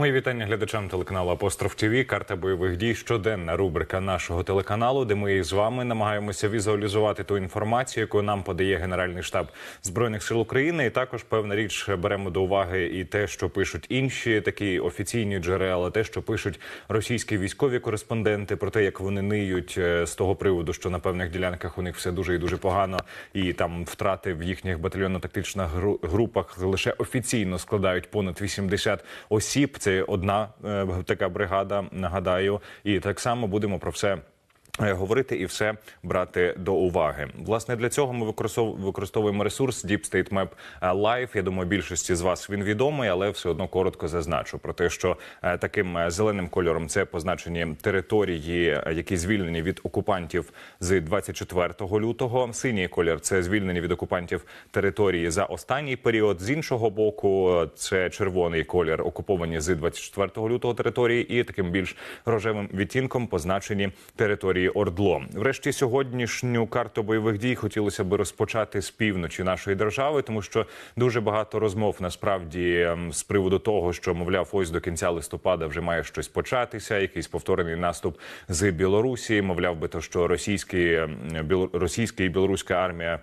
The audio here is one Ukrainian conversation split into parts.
Мої вітання глядачам телеканалу Апостроф ТВ. Карта бойових дій щоденна рубрика нашого телеканалу, де ми з вами намагаємося візуалізувати ту інформацію, яку нам подає Генеральний штаб збройних сил України. І також певна річ беремо до уваги і те, що пишуть інші такі офіційні джерела, те, що пишуть російські військові кореспонденти, про те, як вони ниють е, з того приводу, що на певних ділянках у них все дуже і дуже погано, і там втрати в їхніх батальйонно-тактичних групах лише офіційно складають понад 80 осіб. Це одна е, така бригада. Нагадаю, і так само будемо про все. Е, Говорити і все брати до уваги. Власне для цього ми використов- використовуємо ресурс Deep State Map Live. Я думаю, більшості з вас він відомий, але все одно коротко зазначу про те, що е, таким е, зеленим кольором це позначені території, е, які звільнені від окупантів з 24 лютого. Синій колір це звільнені від окупантів території за останній період. З іншого боку, е, це червоний колір окуповані з 24 лютого території, і таким більш рожевим відтінком позначені території Ордло. Врешті сьогоднішню карту бойових дій хотілося би розпочати з півночі нашої держави, тому що дуже багато розмов насправді ем, з приводу того, що мовляв, ось до кінця листопада вже має щось початися, якийсь повторений наступ з Білорусі. Мовляв би то, що російські ем, російська і білоруська армія.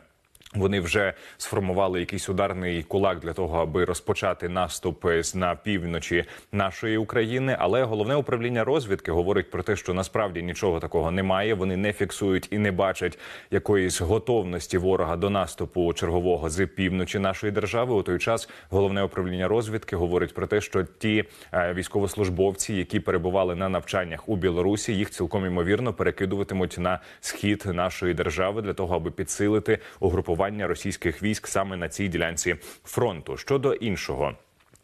Вони вже сформували якийсь ударний кулак для того, аби розпочати наступ на півночі нашої України. Але головне управління розвідки говорить про те, що насправді нічого такого немає. Вони не фіксують і не бачать якоїсь готовності ворога до наступу чергового з півночі нашої держави. У той час головне управління розвідки говорить про те, що ті е, військовослужбовці, які перебували на навчаннях у Білорусі, їх цілком імовірно перекидуватимуть на схід нашої держави для того, аби підсилити угрупування російських військ саме на цій ділянці фронту. Щодо іншого.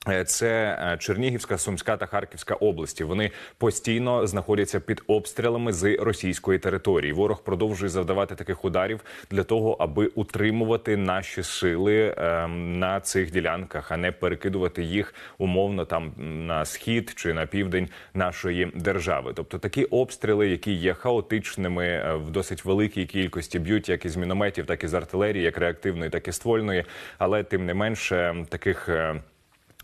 Е, Це е, Чернігівська, Сумська та Харківська області. Вони постійно знаходяться під обстрілами з російської території. Ворог продовжує завдавати таких ударів для того, аби утримувати наші сили ем, на цих ділянках, а не перекидувати їх умовно там на схід чи на південь нашої держави. Тобто такі обстріли, які є хаотичними е, в досить великій кількості, б'ють як із мінометів, так і з артилерії, як реактивної, так і ствольної. Але тим не менше таких.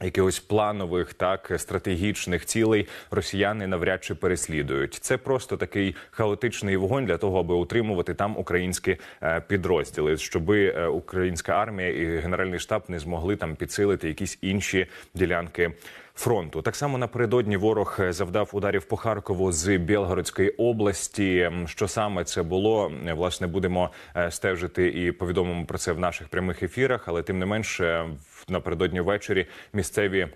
Е, Якихось планових, так стратегічних цілей росіяни навряд чи переслідують. Це просто такий хаотичний вогонь для того, аби утримувати там українські е, підрозділи, щоб українська армія і генеральний штаб не змогли там підсилити якісь інші ділянки. Фронту так само напередодні ворог е, завдав ударів по Харкову з Білгородської області. Що саме це було? Е, Власне, будемо е, стежити і повідомимо про це в наших прямих ефірах. Але тим не менше, напередодні ввечері місцеві.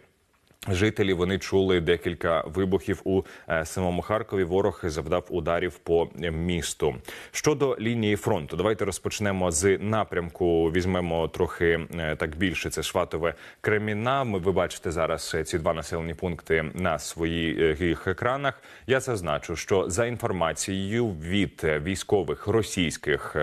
Жителі вони чули декілька вибухів у е, самому Харкові. Ворог завдав ударів по місту. Щодо лінії фронту, давайте розпочнемо з напрямку. Візьмемо трохи е, так більше. Це Шватове Креміна. Ми ви бачите зараз е, ці два населені пункти на своїх екранах. Я зазначу, що за інформацією від військових російських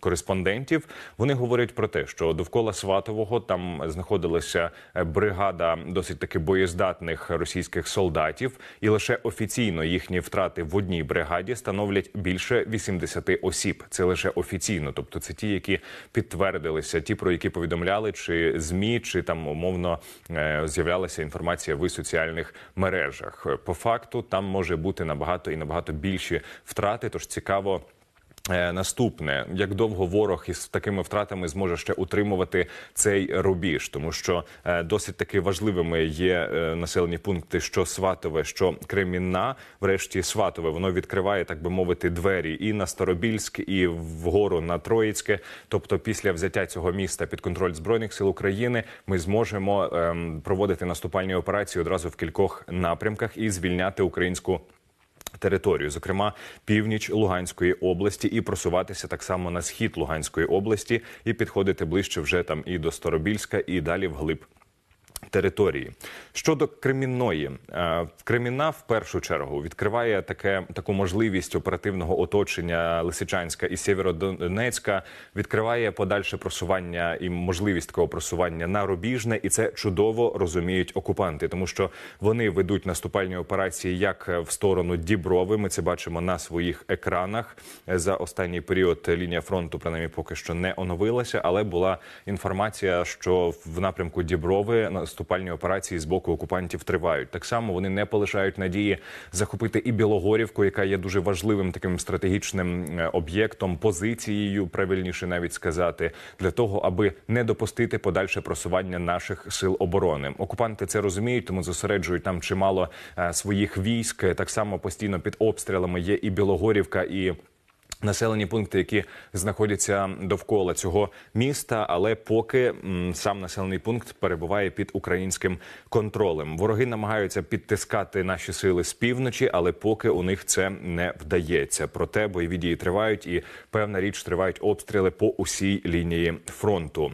кореспондентів вони говорять про те, що довкола Сватового там знаходилася бригада досить таки боєздатних російських солдатів, і лише офіційно їхні втрати в одній бригаді становлять більше 80 осіб. Це лише офіційно, тобто це ті, які підтвердилися, ті, про які повідомляли, чи змі, чи там умовно е, з'являлася інформація в соціальних мережах. По факту там може бути набагато і набагато більші втрати. Тож цікаво. Е, Наступне, як довго ворог із такими втратами зможе ще утримувати цей рубіж, тому що е, досить таки важливими є е, населені пункти, що Сватове, що Кремінна. Врешті Сватове воно відкриває, так би мовити, двері і на Старобільськ, і вгору на Троїцьке. Тобто, після взяття цього міста під контроль збройних сил України, ми зможемо ем, проводити наступальні операції одразу в кількох напрямках і звільняти українську територію, зокрема північ Луганської області, і просуватися так само на схід Луганської області, і підходити ближче вже там і до Старобільська, і далі вглиб. Території щодо Кремінної, Е, Креміна в першу чергу відкриває таке таку можливість оперативного оточення Лисичанська і Сєвєродонецька, відкриває подальше просування і можливість такого просування на рубіжне, і це чудово розуміють окупанти, тому що вони ведуть наступальні операції як в сторону Діброви. Ми це бачимо на своїх екранах. За останній період лінія фронту принаймні поки що не оновилася, але була інформація, що в напрямку Діброви наступальні операції з боку окупантів тривають. Так само вони не полишають надії захопити і Білогорівку, яка є дуже важливим таким стратегічним е, об'єктом, позицією, правильніше навіть сказати, для того, аби не допустити подальше просування наших сил оборони. Окупанти це розуміють, тому зосереджують там чимало е, своїх військ. Так само постійно під обстрілами є і Білогорівка, і Населені пункти, які знаходяться довкола цього міста, але поки сам населений пункт перебуває під українським контролем. Вороги намагаються підтискати наші сили з півночі, але поки у них це не вдається. Проте бойові дії тривають, і певна річ тривають обстріли по усій лінії фронту.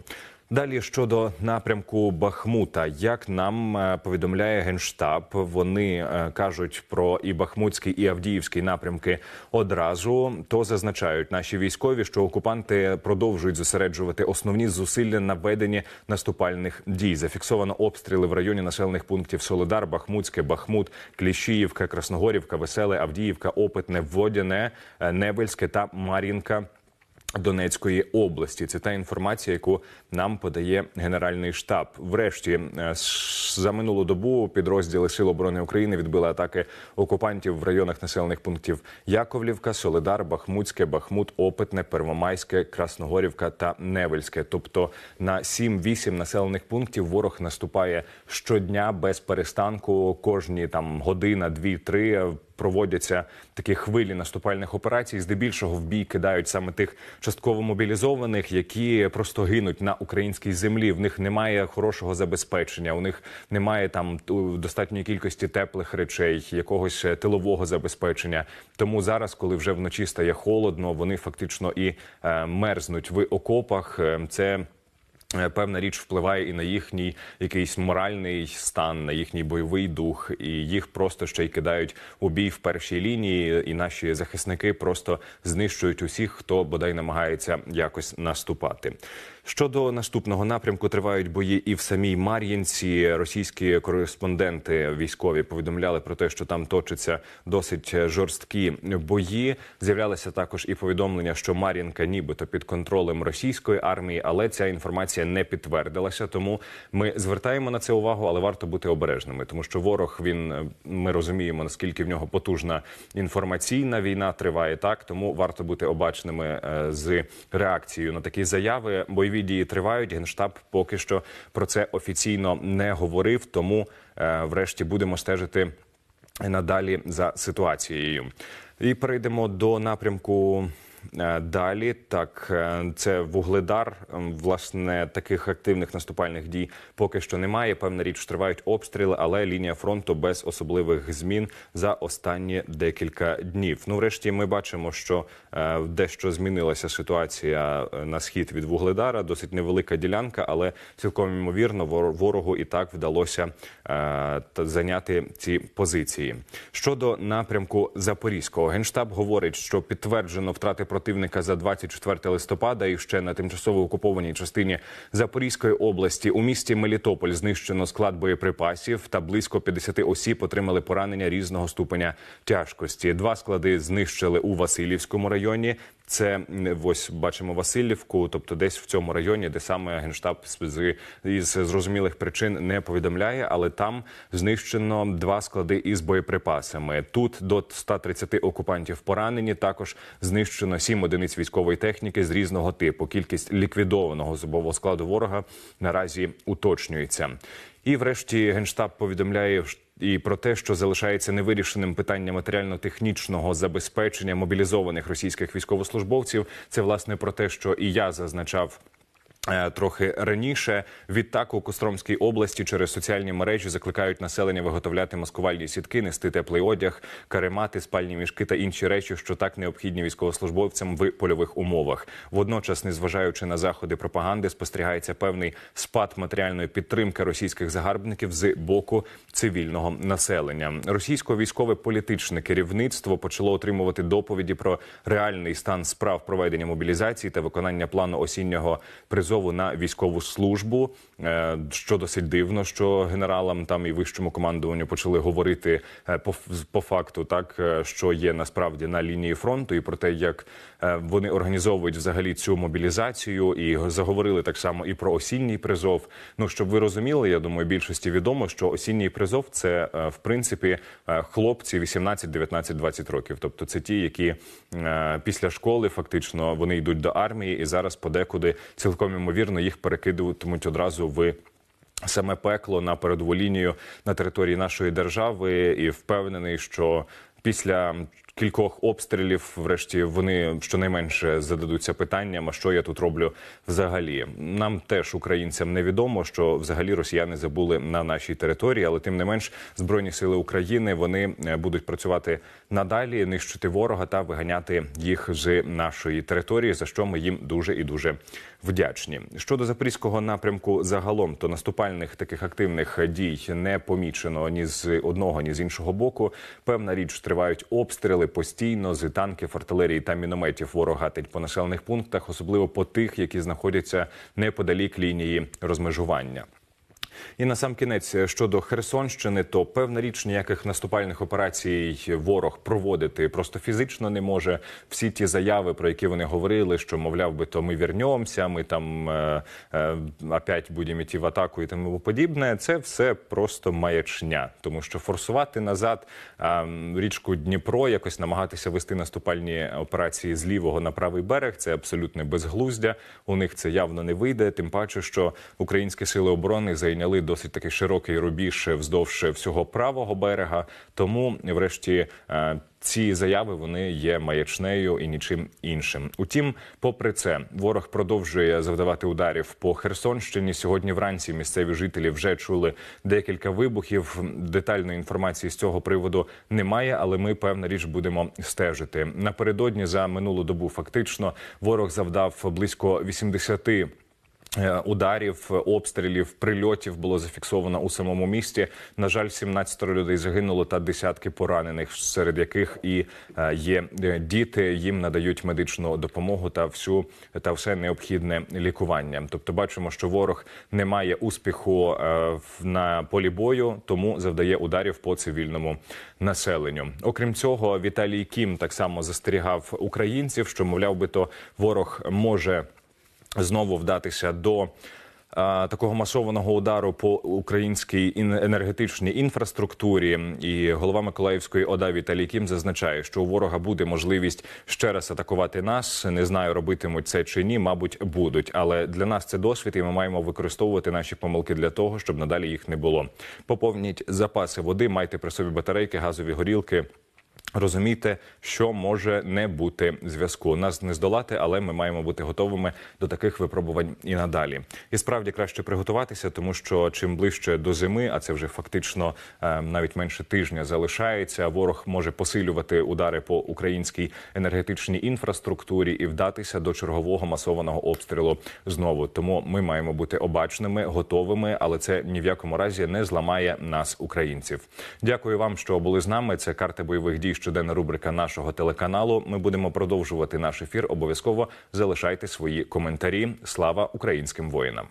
Далі щодо напрямку Бахмута, як нам е, повідомляє генштаб, вони е, кажуть про і Бахмутський, і Авдіївський напрямки одразу. То зазначають наші військові, що окупанти продовжують зосереджувати основні зусилля на веденні наступальних дій. Зафіксовано обстріли в районі населених пунктів Солидар, Бахмутське, Бахмут, Кліщіївка, Красногорівка, Веселе, Авдіївка, Опитне, Водяне, е, Невельське та Мар'їнка. Донецької області це та інформація, яку нам подає Генеральний штаб. Врешті е, за минулу добу підрозділи Сил оборони України відбили атаки окупантів в районах населених пунктів Яковлівка, Солидар, Бахмутське, Бахмут, Опитне, Первомайське, Красногорівка та Невельське. Тобто на 7-8 населених пунктів ворог наступає щодня без перестанку. Кожні там година, дві-три проводяться такі хвилі наступальних операцій. Здебільшого в бій кидають саме тих частково мобілізованих, які просто гинуть на українській землі. В них немає хорошого забезпечення, у них немає там достатньої кількості теплих речей, якогось е, тилового забезпечення. Тому зараз, коли вже вночі стає холодно, вони фактично і е, мерзнуть в окопах. Е, Це Певна річ впливає і на їхній якийсь моральний стан, на їхній бойовий дух, і їх просто ще й кидають у бій в першій лінії. І наші захисники просто знищують усіх, хто бодай намагається якось наступати. Щодо наступного напрямку, тривають бої і в самій Мар'їнці. Російські кореспонденти військові повідомляли про те, що там точаться досить жорсткі бої. З'являлися також і повідомлення, що Мар'їнка нібито під контролем російської армії, але ця інформація не підтвердилася. Тому ми звертаємо на це увагу, але варто бути обережними, тому що ворог він е, ми розуміємо наскільки в нього потужна інформаційна війна триває так. Тому варто бути обачними е, з реакцією на такі заяви. Бойові дії тривають. Генштаб поки що про це офіційно не говорив. Тому, е, врешті, будемо стежити надалі за ситуацією. І перейдемо до напрямку. Е, Далі так, е, це вугледар. Власне, таких активних наступальних дій поки що немає. Певна річ тривають обстріли, але лінія фронту без особливих змін за останні декілька днів. Ну, врешті, ми бачимо, що е, дещо змінилася ситуація на схід від вугледара. Досить невелика ділянка, але цілком ймовірно ворогу і так вдалося зайняти ці позиції. Щодо напрямку Запорізького, генштаб говорить, що підтверджено втрати противника за 24 листопада і ще на тимчасово окупованій частині Запорізької області у місті Мелітополь знищено склад боєприпасів та близько 50 осіб отримали поранення різного ступеня тяжкості. Два склади знищили у Васильівському районі. Це ось бачимо Васильівку, тобто десь в цьому районі, де саме генштаб з- із зрозумілих причин не повідомляє, але там знищено два склади із боєприпасами. Тут до 130 окупантів поранені. Також знищено сім одиниць військової техніки з різного типу. Кількість ліквідованого зубового складу ворога наразі уточнюється. І, врешті, генштаб повідомляє і про те, що залишається невирішеним питання матеріально-технічного забезпечення мобілізованих російських військовослужбовців. Це власне про те, що і я зазначав. Е, Трохи раніше відтак у Костромській області через соціальні мережі закликають населення виготовляти маскувальні сітки, нести теплий одяг, каремати, спальні мішки та інші речі, що так необхідні військовослужбовцям в польових умовах. Водночас, незважаючи на заходи пропаганди, спостерігається певний спад матеріальної підтримки російських загарбників з боку цивільного населення. Російсько військове політичне керівництво почало отримувати доповіді про реальний стан справ проведення мобілізації та виконання плану осіннього призову призову на військову службу. Е, Що досить дивно, що генералам там і вищому командуванню почали говорити е, по, по факту, так е, що є насправді на лінії фронту, і про те, як вони організовують взагалі цю мобілізацію, і заговорили так само і про осінній призов. Ну щоб ви розуміли, я думаю, більшості відомо, що осінній призов це в принципі хлопці 18, 19, 20 років. Тобто це ті, які після школи фактично вони йдуть до армії, і зараз подекуди цілком ймовірно їх перекидуватимуть одразу в. Саме пекло на передову лінію на території нашої держави, і впевнений, що після кількох обстрілів, врешті, вони щонайменше зададуться питанням, а що я тут роблю взагалі. Нам теж українцям невідомо, що взагалі росіяни забули на нашій території, але тим не менш збройні сили України вони е, будуть працювати надалі, нищити ворога та виганяти їх з нашої території, за що ми їм дуже і дуже вдячні. Щодо запорізького напрямку, загалом то наступальних таких активних дій не помічено ні з одного, ні з іншого боку. Певна річ тривають обстріли постійно з танків, артилерії та мінометів. Ворог гатить по населених пунктах, особливо по тих, які знаходяться неподалік лінії розмежування. І на сам кінець щодо Херсонщини, то певна річ ніяких наступальних операцій ворог проводити просто фізично не може. Всі ті заяви, про які вони говорили, що мовляв би, то ми вернемося, ми там е, е, опять будемо йти в атаку і тому подібне. Це все просто маячня, тому що форсувати назад е, річку Дніпро, якось намагатися вести наступальні операції з лівого на правий берег. Це абсолютне безглуздя. У них це явно не вийде. Тим паче, що українські сили оборони зайняли досить такий широкий рубіж вздовж всього правого берега. Тому, врешті, е, ці заяви вони є маячнею і нічим іншим. Утім, попри це, ворог продовжує завдавати ударів по Херсонщині. Сьогодні вранці місцеві жителі вже чули декілька вибухів. Детальної інформації з цього приводу немає, але ми певна річ будемо стежити. Напередодні за минулу добу фактично ворог завдав близько 80 Е, Ударів, обстрілів, прильотів було зафіксовано у самому місті. На жаль, 17 людей загинуло та десятки поранених, серед яких і е, є е, діти. Їм надають медичну допомогу та всю та все необхідне лікування. Тобто, бачимо, що ворог не має успіху е, на полі бою, тому завдає ударів по цивільному населенню. Окрім цього, Віталій Кім так само застерігав українців, що мовляв би то ворог може знову вдатися до. а, Такого масованого удару по українській енергетичній інфраструктурі, і голова Миколаївської ОДА Віталій Кім зазначає, що у ворога буде можливість ще раз атакувати нас. Не знаю, робитимуть це чи ні. Мабуть, будуть. Але для нас це досвід, і ми маємо використовувати наші помилки для того, щоб надалі їх не було. Поповніть запаси води, майте при собі батарейки, газові горілки. Розумійте, що може не бути зв'язку. Нас не здолати, але ми маємо бути готовими до таких випробувань і надалі. І справді краще приготуватися, тому що чим ближче до зими, а це вже фактично е, навіть менше тижня залишається. Ворог може посилювати удари по українській енергетичній інфраструктурі і вдатися до чергового масованого обстрілу знову. Тому ми маємо бути обачними, готовими, але це ні в якому разі не зламає нас, українців. Дякую вам, що були з нами. Це карта бойових дій. Щоденна рубрика нашого телеканалу. Ми будемо продовжувати наш ефір. Обов'язково залишайте свої коментарі. Слава українським воїнам.